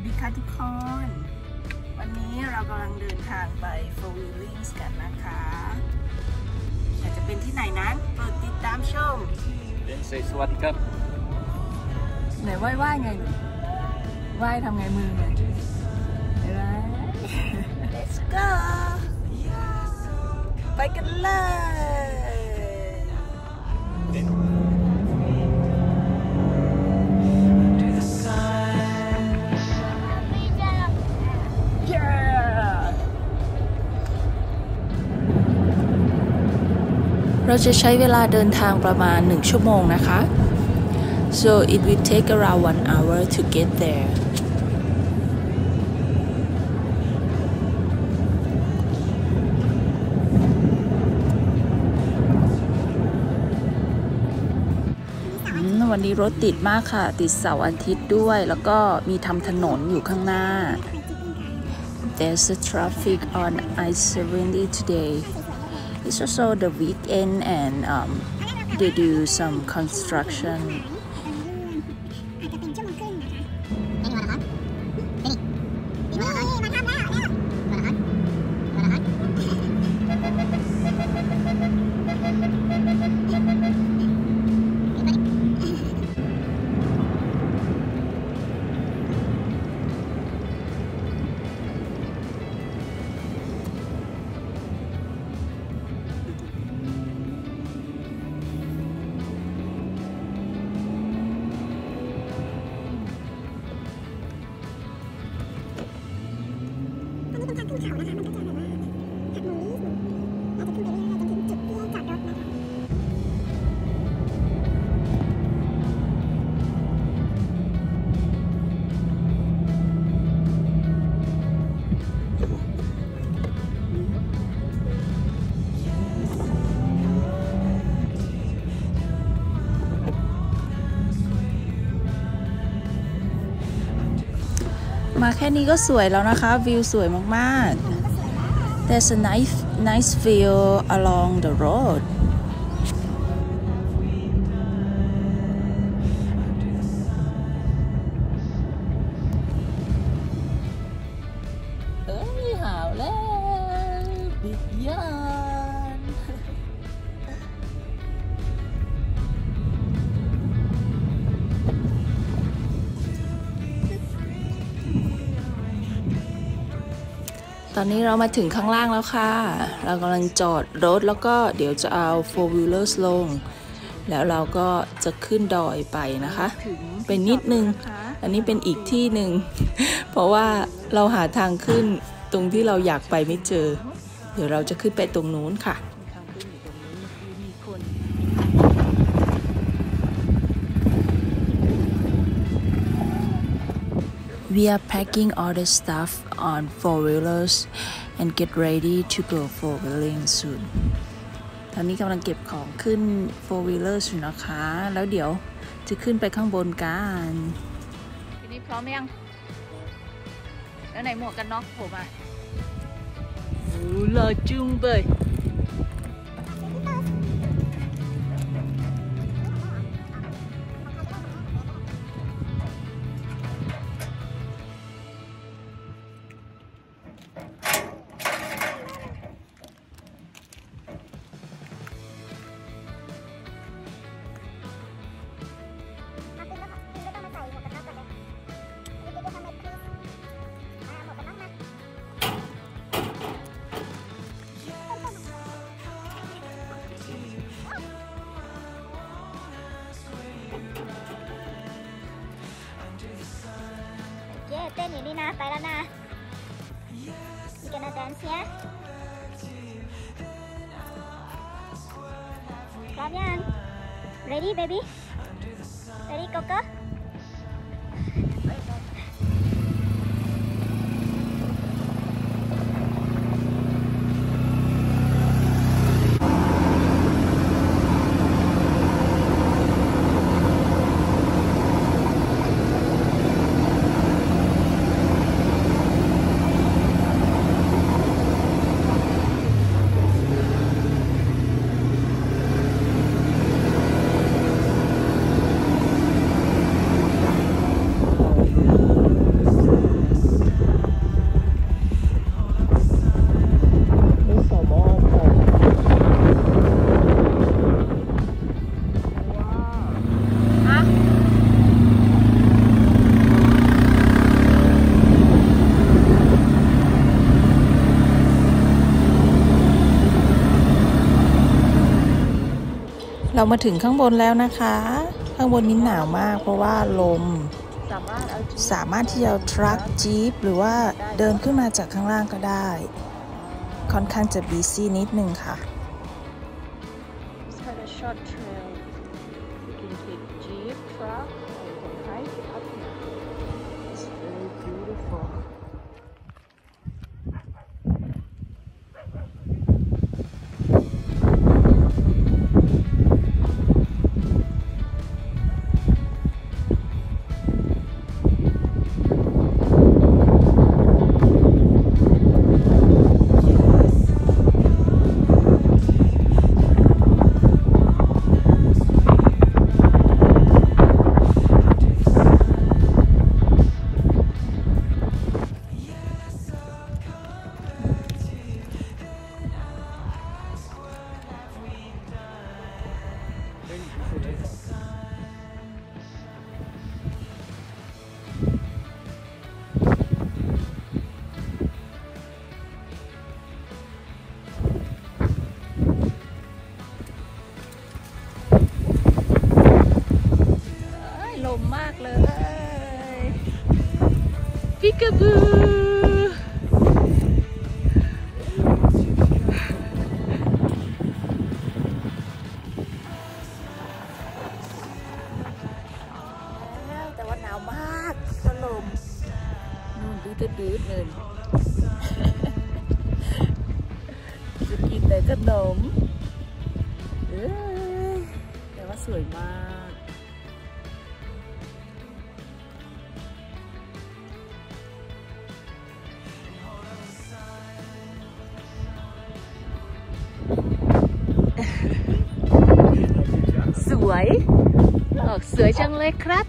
วัสดีค่ะทุกคน วันนี้เรากำลังเดินทางไป Four Wheelings กันนะคะอยากจะเป็นที่ไหนนั้นโปรดติดตามชมเป็นเซสวัสดีครับ ไหนไหว้ไหว้ไงไหว้ทำไงมือเนี่ยเห็นไหม Let's go ไปกันเลย เราจะใช้เวลาเดินทางประมาณ 1 ชั่วโมงนะคะ so it will take around one hour to get there วันนี้รถติดมากค่ะ ติดเสาร์อาทิตย์ด้วย แล้วก็มีทำถนนอยู่ข้างหน้า There's a traffic on I-70 today It's also the weekend and um, they do some construction มาแค่นี้ก็สวยแล้วนะคะ วิวสวยมาก ๆ There's a nice nice view along the road อนนี้เรามาถึงข้างล่างแล้วค่ะ เรากำลังจอดรถแล้วก็เดี๋ยวจะเอา four wheelers ลง แล้วเราก็จะขึ้นดอยไปนะคะ เป็นนิดนึง อันนี้เป็นอีกที่หนึ่ง เพราะว่าเราหาทางขึ้นตรงที่เราอยากไปไม่เจอ เดี๋ยวเราจะขึ้นไปตรงนู้นค่ะ We are packing all the stuff on four wheelers and get ready to go four wheeling soon ตอนนี้กำลังเก็บของขึ้น four wheelers อยู่นะคะ แล้วเดี๋ยวจะขึ้นไปข้างบนกันทีนี้พร้อมยัง แล้วไหนหมวกกันน็อกผมอะโอ้หล่อจุงเบย ต้นอยู่นี่นะไปแล้วนะ You gonna dance here พร้อมยัง Ready baby Ready go เรามาถึงข้างบนแล้วนะคะ ข้างบนนี้หนาวมากเพราะว่าลม สามารถที่จะทรัคจี๊ปหรือว่าเดินขึ้นมาจากข้างล่างก็ได้ ค่อนข้างจะบีซี่นิดนึงค่ะ It's kind of กาบูแต่ว่าหนาวมากก็ลมนู่นดูดดูดนู่นจะกินแต่ขนมแต่ว่าสวยมาก สวย ออกสวยจังเลยครับ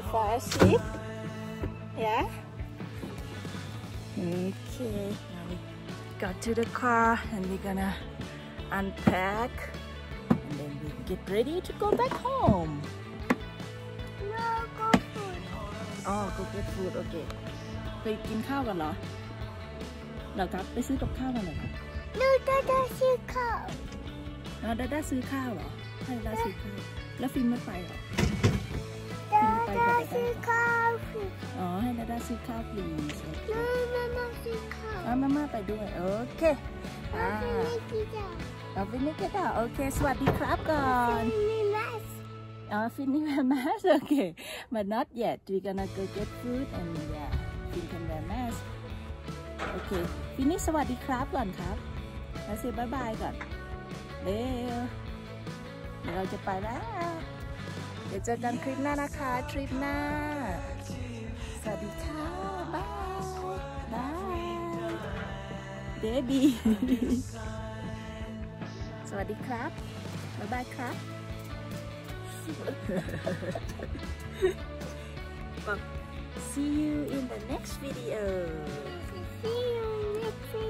4 6 yeah okay now we got to the car and we're gonna unpack and then we get ready to go back home no go food oh go get food okay ไปกินข้าวกันเหรอเหรอครับไปซื้อกับข้าวมาเหรอครับนูดาดาซื้อข้าวอ๋อดาดาซื้อข้าวเหรอใช่ดาซื้อข้าวแล้วฟิล์มไม่ไปเหรอ Dada, she cow. อ๋อให้ดาด้าซื้อข้าวพลีส No, Mama, she cow. อ่ามาม่าไปด้วยโอเคอ่า Make it up. เอาฟินิกก็ได้โอเค สวัสดีครับก่อน Only last. อ๋อฟินิ wear mask โอเค but not yet we gonna go get food and yeah ฟิน can wear mask โอเคฟินิสวัสดีครับก่อนครับแล้ว say bye bye ก่อนเร็วเดี๋ยวเราจะไปแล้ว เดี๋ยวเจอกันคลิปหน้านะคะ ทริปหน้า สวัสดีค่ะ bye bye baby สวัสดีครับ บ๊ายบายครับ See you in the next video. See you next video.